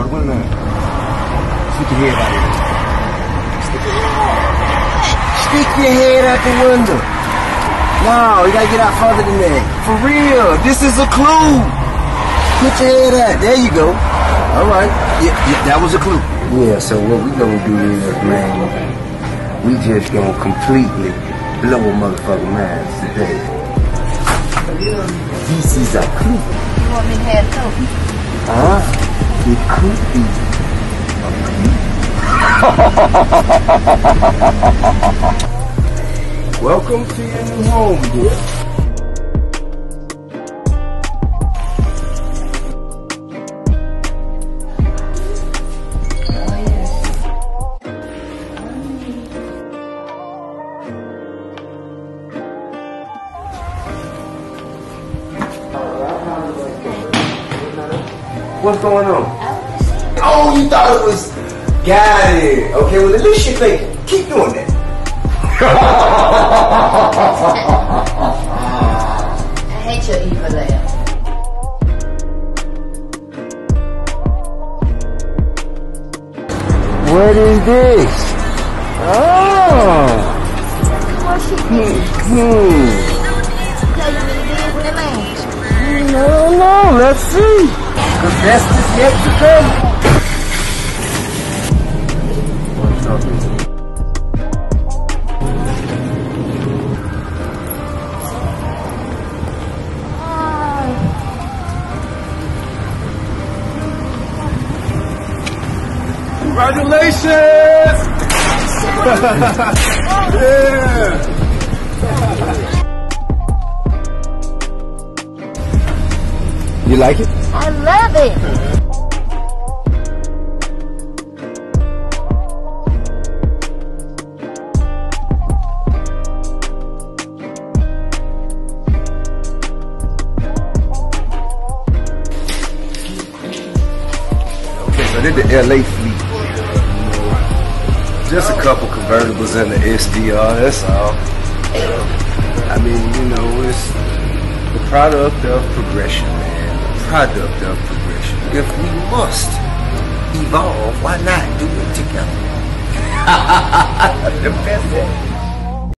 Go to the. Stick your head out here. Stick your head out. Stick your head out the window. No, you gotta get out further than that. For real. This is a clue. Put your head out. There you go. All right. Yeah, yeah, that was a clue. Yeah, so what we gonna do is, man, we just gonna completely blow a motherfucking minds today. This is a clue. You want me to have too? Huh? It could be a. Welcome to your new home, dear. What's going on? Oh, you thought it was. Got it. Okay, well, at least you're thinking. Keep doing that. I hate your evil laugh. What is this? Oh. What she Hmm. The best is yet to come. What's up? Congratulations! yeah. You like it? I love it. Okay, so they're the LA fleet. Just a couple convertibles and the SVR, that's all. I mean, you know, it's the product of progression, man. Product of progression. If we must evolve, why not do it together? the best.